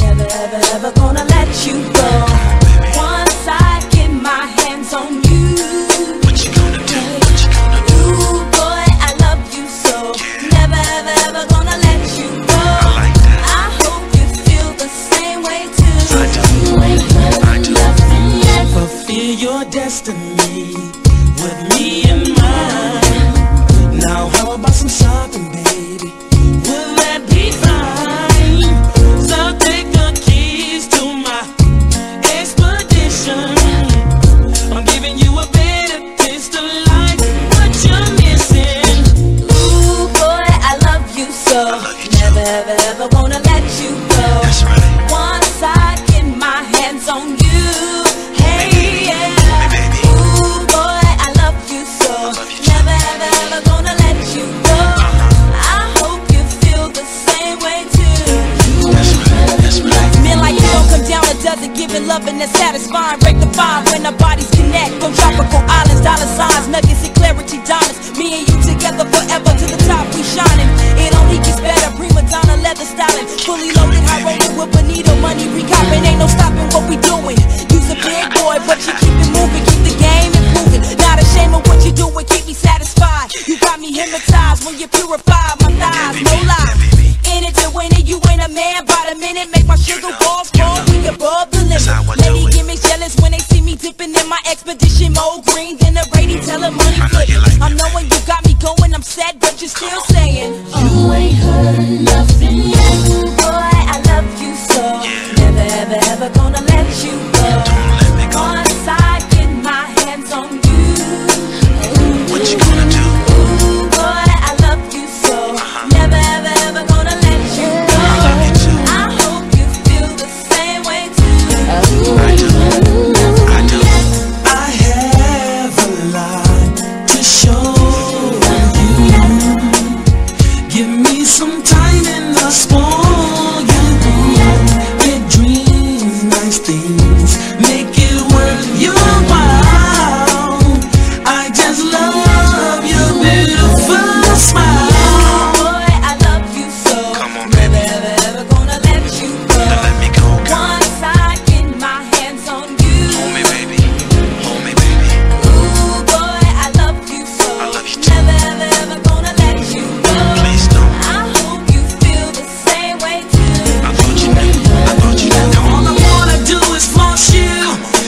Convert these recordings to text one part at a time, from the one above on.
Never, ever, ever gonna let you go. Once I get my hands on you destiny with me in mind. Now, how about some shopping, and that's satisfying. Break the vibe when our bodies connect. On tropical islands, dollar signs, nuggets and clarity diamonds. Me and you together forever to the top, we shining. It only gets better. Prima donna, leather styling, fully loaded, high rolling with bonito money. Recopping, ain't no stopping what we doing. Use a big boy, but you keep it moving, keep the game improving. Not ashamed of what you do doing, keep me satisfied. You got me hypnotized when you purify Sugar balls fall, we above the limit. Lady me jealous when they see me dipping in my expedition mode. Green than a Brady, tell her money I know you flipping. I'm knowing you got me going, I'm sad, but you're still saying. Uh, you ain't heard nothing yet. Boy, I love you so. Never, ever, ever gonna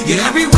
Yeah. Everywhere